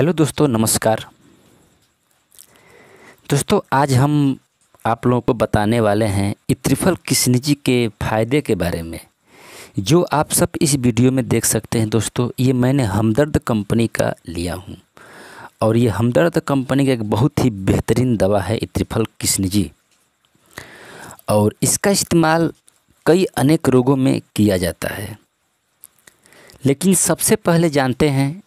Hello दोस्तों, नमस्कार। दोस्तों, आज हम आप लोगों को बताने वाले हैं इत्रिफल किस्निजी के फ़ायदे के बारे में, जो आप सब इस वीडियो में देख सकते हैं दोस्तों। ये मैंने हमदर्द कंपनी का लिया हूँ और ये हमदर्द कंपनी का एक बहुत ही बेहतरीन दवा है इत्रिफल किस्निजी और इसका इस्तेमाल कई अनेक रोगों में किया जाता है। लेकिन सबसे पहले जानते हैं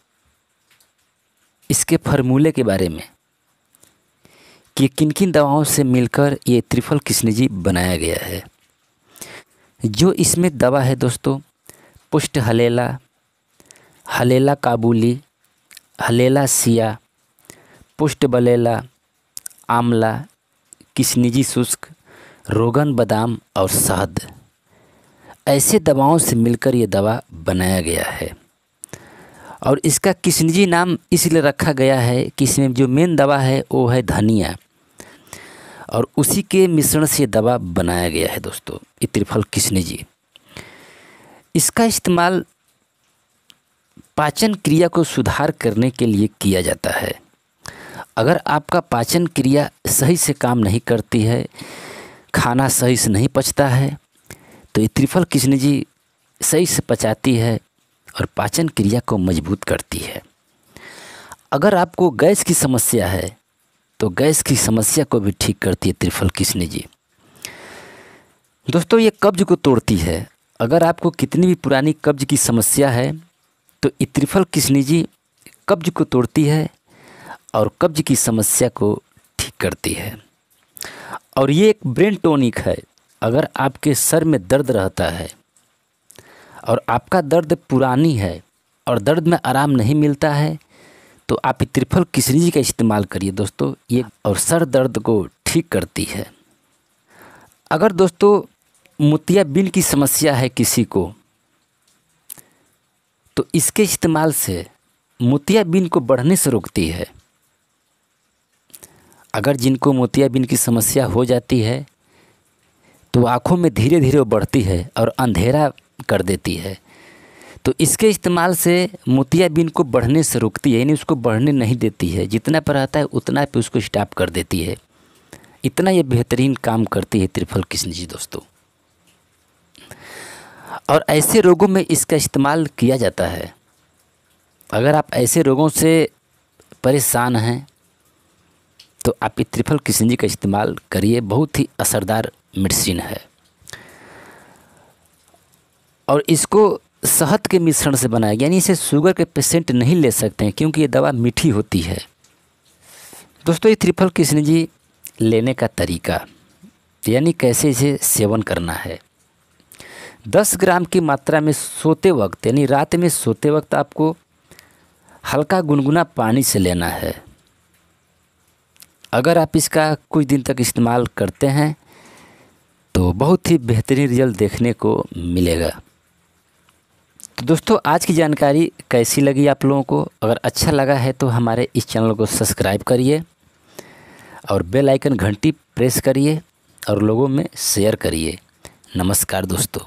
इसके फार्मूले के बारे में कि किन किन दवाओं से मिलकर ये त्रिफल किस्निजी बनाया गया है। जो इसमें दवा है दोस्तों, पुष्ट हलेला हलेला काबुली, हलेला सिया, पुष्ट बलेला, आमला किस्निजी शुष्क, रोगन बादाम और शहद ऐसे दवाओं से मिलकर ये दवा बनाया गया है। और इसका किस्नजी नाम इसलिए रखा गया है कि इसमें जो मेन दवा है, वो है धनिया। और उसी के मिश्रण से दवा बनाया गया है दोस्तों, ये त्रिफल किस्नजी। इसका इस्तेमाल पाचन क्रिया को सुधार करने के लिए किया जाता है। अगर आपका पाचन क्रिया सही से काम नहीं करती है, खाना सही से नहीं पचता है तो ये त्रिफल किस्नजी सही से पचाती है और पाचन क्रिया को मज़बूत करती है। अगर आपको गैस की समस्या है तो गैस की समस्या को भी ठीक करती है त्रिफल किस्नी जी। दोस्तों, ये कब्ज को तोड़ती है। अगर आपको कितनी भी पुरानी कब्ज की समस्या है तो ये त्रिफल किस्नी जी कब्ज को तोड़ती है और कब्ज की समस्या को ठीक करती है। और ये एक ब्रेन टॉनिक है। अगर आपके सर में दर्द रहता है और आपका दर्द पुरानी है और दर्द में आराम नहीं मिलता है तो आप त्रिफल किसरीजी का इस्तेमाल करिए दोस्तों। ये और सर दर्द को ठीक करती है। अगर दोस्तों मोतिया मोतियाबिंद की समस्या है किसी को तो इसके इस्तेमाल से मोतिया मोतियाबिंद को बढ़ने से रोकती है। अगर जिनको मोतियाबिंद की समस्या हो जाती है तो आँखों में धीरे धीरे वो बढ़ती है और अंधेरा कर देती है। तो इसके इस्तेमाल से मोतियाबिंद को बढ़ने से रोकती है, यानी उसको बढ़ने नहीं देती है। जितना पर आता है, उतना पे उसको स्टॉप कर देती है। इतना ये बेहतरीन काम करती है त्रिफल कृष्ण जी दोस्तों। और ऐसे रोगों में इसका इस्तेमाल किया जाता है। अगर आप ऐसे रोगों से परेशान हैं तो आप ये त्रिफल किस्नजी का इस्तेमाल करिए। बहुत ही असरदार मेडिसिन है। और इसको शहद के मिश्रण से बनाया, यानी इसे शुगर के पेशेंट नहीं ले सकते हैं, क्योंकि ये दवा मीठी होती है। दोस्तों, ये त्रिफल कृष्ण जी लेने का तरीका, यानी कैसे इसे सेवन करना है। 10 ग्राम की मात्रा में सोते वक्त, यानी रात में सोते वक्त आपको हल्का गुनगुना पानी से लेना है। अगर आप इसका कुछ दिन तक इस्तेमाल करते हैं तो बहुत ही बेहतरीन रिज़ल्ट देखने को मिलेगा। तो दोस्तों, आज की जानकारी कैसी लगी आप लोगों को? अगर अच्छा लगा है तो हमारे इस चैनल को सब्सक्राइब करिए और बेल आइकन घंटी प्रेस करिए और लोगों में शेयर करिए। नमस्कार दोस्तों।